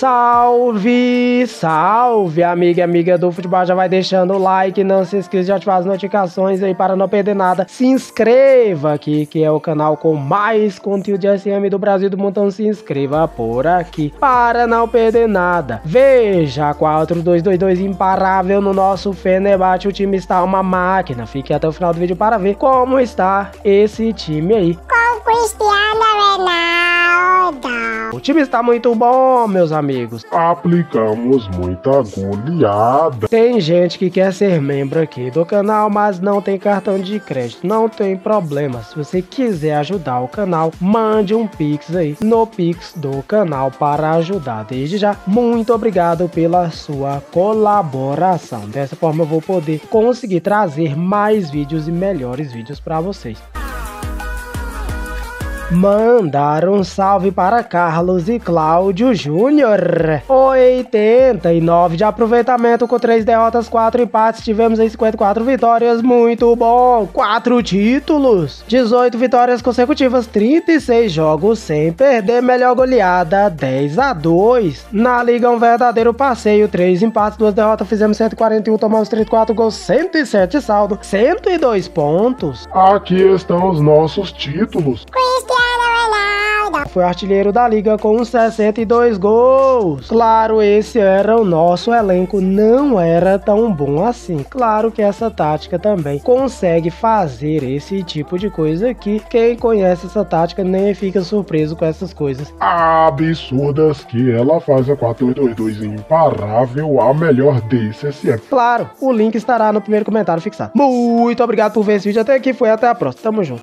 Salve, salve, amiga e amiga do futebol. Já vai deixando o like, não se esqueça de ativar as notificações aí para não perder nada. Se inscreva aqui, que é o canal com mais conteúdo de SM do Brasil do mundo. Então se inscreva por aqui para não perder nada. Veja 4222 imparável no nosso Fenerbahçe. O time está uma máquina. Fique até o final do vídeo para ver como está esse time aí. Com Cristiano. O time está muito bom, meus amigos. Aplicamos muita goleada. Tem gente que quer ser membro aqui do canal, mas não tem cartão de crédito. Não tem problema. Se você quiser ajudar o canal, mande um pix aí no pix do canal para ajudar. Desde já, muito obrigado pela sua colaboração. Dessa forma eu vou poder conseguir trazer mais vídeos e melhores vídeos para vocês. Mandar um salve para Carlos e Cláudio Júnior. 89 de aproveitamento com 3 derrotas, 4 empates. Tivemos aí 54 vitórias, muito bom. 4 títulos, 18 vitórias consecutivas, 36 jogos sem perder. Melhor goleada, 10 a 2. Na liga, um verdadeiro passeio. 3 empates, 2 derrotas. Fizemos 141, tomamos 34 gols, 107 saldo, 102 pontos. Aqui estão os nossos títulos. Foi artilheiro da liga com 62 gols. Claro, esse era o nosso elenco, não era tão bom assim. Claro que essa tática também consegue fazer esse tipo de coisa aqui. Quem conhece essa tática nem fica surpreso com essas coisas. Absurdas que ela faz a 422 imparável, a melhor desse SM. Claro, o link estará no primeiro comentário fixado. Muito obrigado por ver esse vídeo até aqui, foi até a próxima. Tamo junto.